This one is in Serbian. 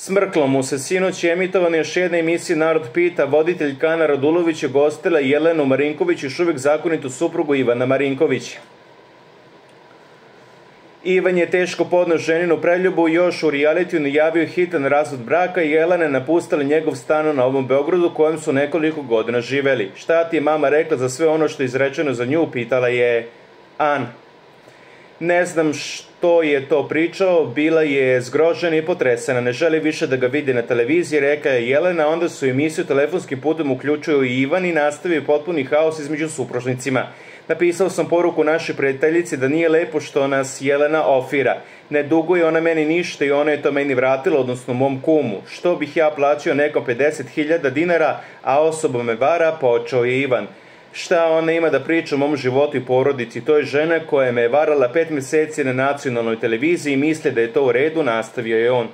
Smrklo mu se sinoć je emitovan još jedna emisija Narod pita, voditelj Kana Radulović je gostila Jelenu Marinković, još uvek zakonitu suprugu Ivana Marinkovića. Ivan je teško podno ženinu preljubu još u realitiju najavio hitan razvod braka i Jelena je napustila njegov stan na ovom Beogradu kojem su nekoliko godina živeli. Šta ti je mama rekla za sve ono što je izrečeno za nju, pitala je An. Ne znam što je to pričao, bila je zgrožena i potresena, ne želi više da ga vidi na televiziji, reka je Jelena, onda su emisiju telefonskim putem uključuju i Ivan i nastavio potpuni haos između supružnicima. Napisao sam poruku našoj prijateljici da nije lepo što nas Jelena ofira. Ne duguje ona meni ništa i ona je to meni vratila, odnosno mom kumu. Što bih ja plaćao nekom 50.000 dinara, a osoba me vara, počeo je Ivan. Šta ona ima da priča o mom životu i porodici? To je žena koja me je varala pet meseci na nacionalnoj televiziji i misle da je to u redu, nastavio je on.